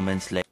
moments later.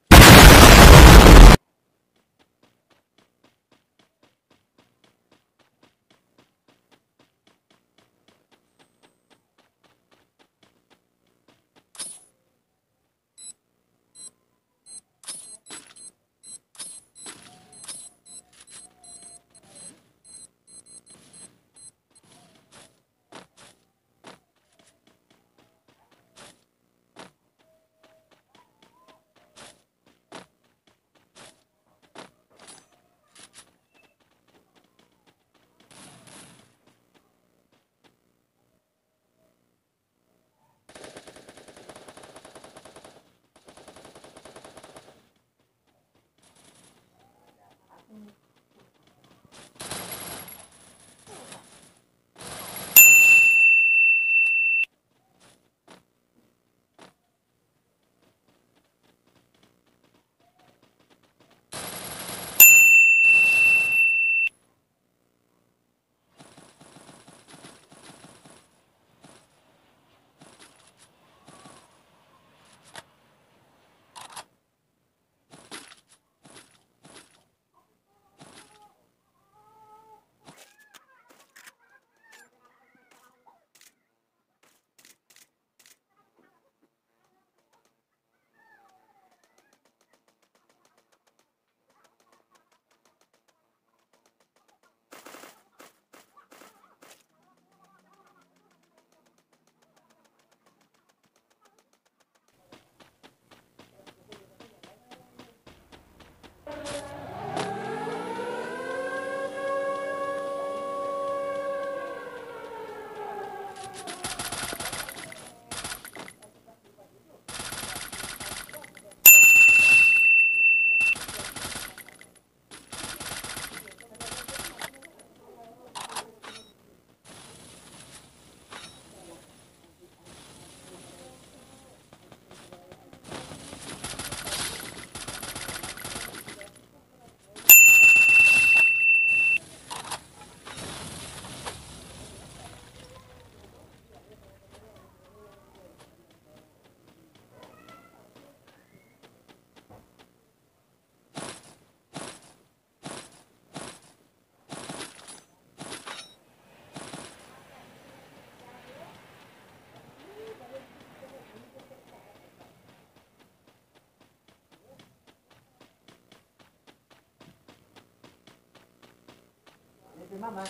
Itu mama.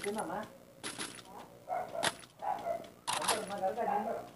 Itu mama. Itu mama.